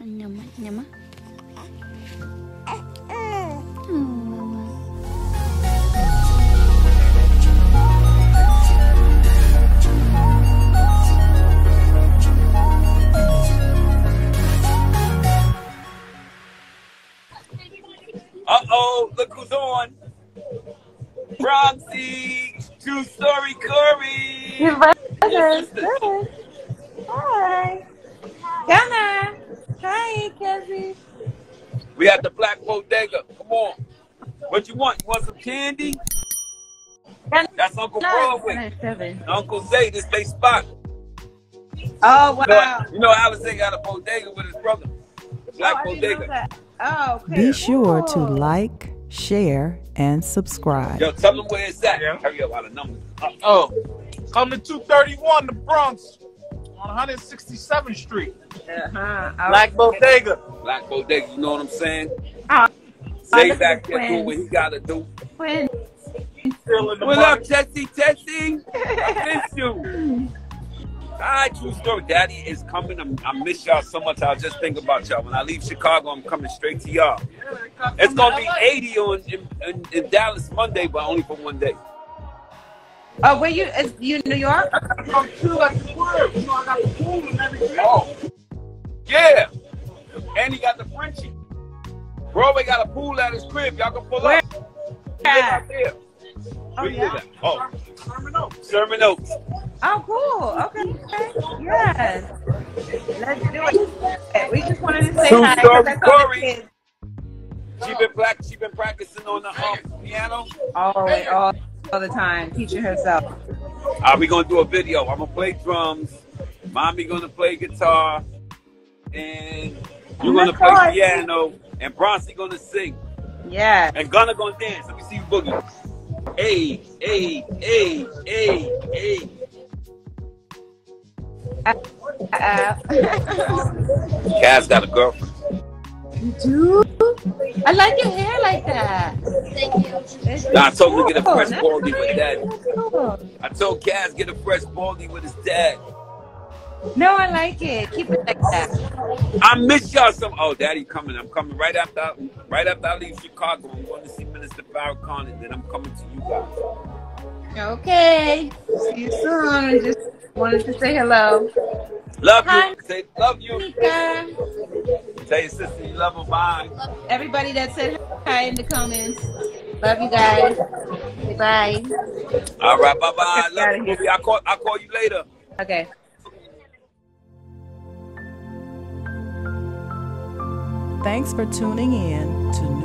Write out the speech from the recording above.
Nyama, nyama. Oh, mama. Uh oh, look who's on. Bronxy, True Story Corey. Your brother. Good. Hi. We at the Black Bodega. Come on. What you want? You want some candy? That's Uncle Broadway. Seven. Uncle Zay, this they spot. Oh, You know, wow. you know Alice got a bodega with his brother. Black oh, I Bodega. that. Oh, okay. Be sure to like, share, and subscribe. Yo, tell them where it's at. Yeah. Hurry up, out of numbers. Uh, Oh, come to 231, the Bronx, on 167th Street. Uh-huh. Black Bodega. Black Bodega, you know what I'm saying? Zay look back there doing what he gotta do. twins. Still in What up, market. Tessie? Tessie? I miss you. Hi, true story. Daddy is coming. I'm, I miss y'all so much. I'll just think about y'all. When I leave Chicago, I'm coming straight to y'all. It's gonna be 80 on in, in, in Dallas Monday, but only for one day. Oh, where you? Is you in New York? I'm chill at the crib. You know, I got the pool and everything. Oh, yeah. And he got the Frenchie. Broadway got a pool at his crib. Y'all can pull Where? up. We live out. Oh, We yeah. at- Oh, Sherman Oaks. Sherman Oaks. Oh, cool. Okay. okay. Yes. Let's do it. We just wanted to say True hi. 'cause story, I saw the Corey. She been black. She been practicing on the um, piano. All, all, all the time, teaching herself. Uh, we gonna do a video. I'm gonna play drums. Mommy gonna play guitar, and you're gonna play piano, and Bronxy gonna sing, Yeah. and Gunner gonna dance. Let me see you boogie. Hey, hey, hey, hey, hey. Uh, Kaz got a girlfriend. Dude, I like your hair like that. I told him to get a fresh baldy with daddy. I told Kaz get a fresh baldy with his dad. No, I like it. Keep it like that. I miss y'all some. Oh, daddy coming. I'm coming right after. I, right after I leave Chicago. I'm going to see Minister Farrakhan, and then I'm coming to you guys. Okay. See you soon. I just wanted to say hello. Love Hi. you. Say love you. Nika. Tell your sister you love her. Bye. Everybody that said hi in the comments. Love you guys. Bye. All right. Bye bye. Get Love you, movie. I'll call. I'll call you later. Okay. Thanks for tuning in to